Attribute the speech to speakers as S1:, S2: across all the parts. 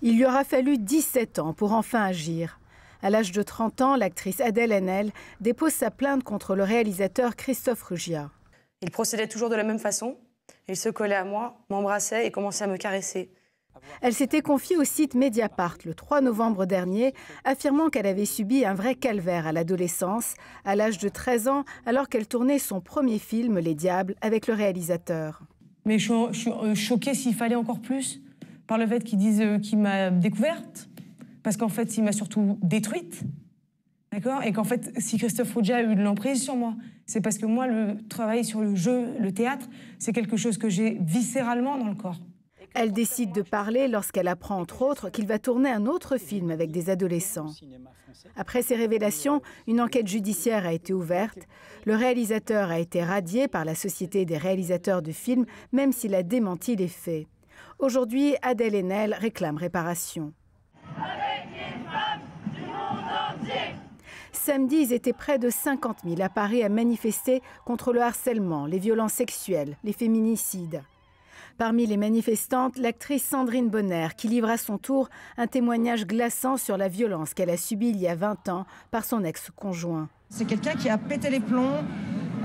S1: Il lui aura fallu 17 ans pour enfin agir. À l'âge de 30 ans, l'actrice Adèle Haenel dépose sa plainte contre le réalisateur Christophe Rugia.
S2: Il procédait toujours de la même façon. Il se collait à moi, m'embrassait et commençait à me caresser.
S1: Elle s'était confiée au site Mediapart le 3 novembre dernier, affirmant qu'elle avait subi un vrai calvaire à l'adolescence, à l'âge de 13 ans, alors qu'elle tournait son premier film, Les Diables, avec le réalisateur.
S3: Mais je, suis euh, choquée s'il fallait encore plus par le fait qu'il dise euh, qu'il m'a découverte, parce qu'en fait, il m'a surtout détruite. D'accord? Et qu'en fait, si Christophe Rouget a eu de l'emprise sur moi, c'est parce que moi, le travail sur le jeu, le théâtre, c'est quelque chose que j'ai viscéralement dans le corps.
S1: Elle décide de parler lorsqu'elle apprend, entre autres, qu'il va tourner un autre film avec des adolescents. Après ces révélations, une enquête judiciaire a été ouverte. Le réalisateur a été radié par la Société des réalisateurs de films, même s'il a démenti les faits. Aujourd'hui, Adèle Haenel réclame réparation. Samedi, ils étaient près de 50 000 à Paris à manifester contre le harcèlement, les violences sexuelles, les féminicides. Parmi les manifestantes, l'actrice Sandrine Bonner, qui livre à son tour un témoignage glaçant sur la violence qu'elle a subie il y a 20 ans par son ex-conjoint.
S4: C'est quelqu'un qui a pété les plombs,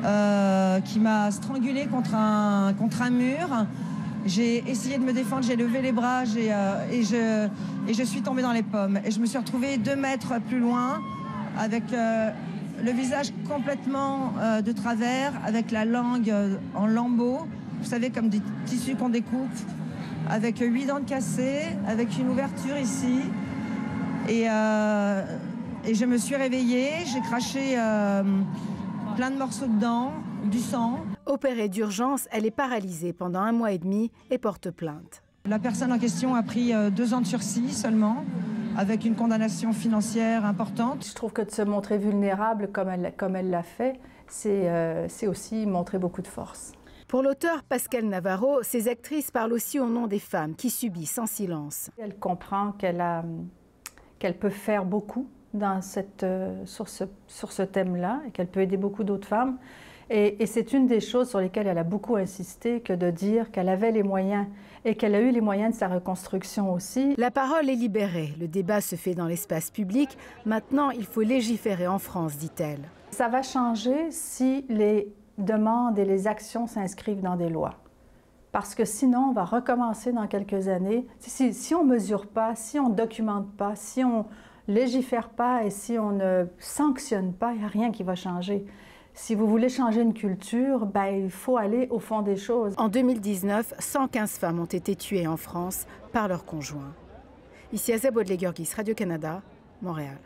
S4: euh, qui m'a strangulé contre un, contre un mur. J'ai essayé de me défendre, j'ai levé les bras euh, et, je, suis tombée dans les pommes. Et je me suis retrouvée deux mètres plus loin avec euh, le visage complètement euh, de travers, avec la langue en lambeaux, vous savez, comme des tissus qu'on découpe, avec huit dents cassées, avec une ouverture ici. Et, et je me suis réveillée, j'ai craché plein de morceaux de dents, du sang.
S1: Opérée d'urgence, elle est paralysée pendant un mois et demi et porte plainte.
S4: La personne en question a pris deux ans de sursis seulement avec une condamnation financière importante.
S5: Je trouve que de se montrer vulnérable comme elle comme elle l'a fait, euh, c'est aussi montrer beaucoup de force.
S1: Pour l'auteur Pascal Navarro, ces actrices parlent aussi au nom des femmes qui subissent en silence.
S5: Elle comprend qu'elle qu'elle peut faire beaucoup dans cette, euh, sur ce, sur ce thème-là et qu'elle peut aider beaucoup d'autres femmes. Et, c'est une des choses sur lesquelles elle a beaucoup insisté que de dire qu'elle avait les moyens et qu'elle a eu les moyens de sa reconstruction aussi.
S1: La parole est libérée, le débat se fait dans l'espace public. Maintenant, il faut légiférer en France, dit-elle.
S5: Ça va changer si les demandes et les actions s'inscrivent dans des lois. Parce que sinon, on va recommencer dans quelques années. Si, on ne mesure pas, si on ne documente pas, si on légifère pas et si on ne sanctionne pas, il n'y a rien qui va changer. Si vous voulez changer une culture, ben, il faut aller au fond des choses.
S1: En 2019, 115 femmes ont été tuées en France par leurs conjoints. Ici Azab Odlegurgis, Radio-Canada, Montréal.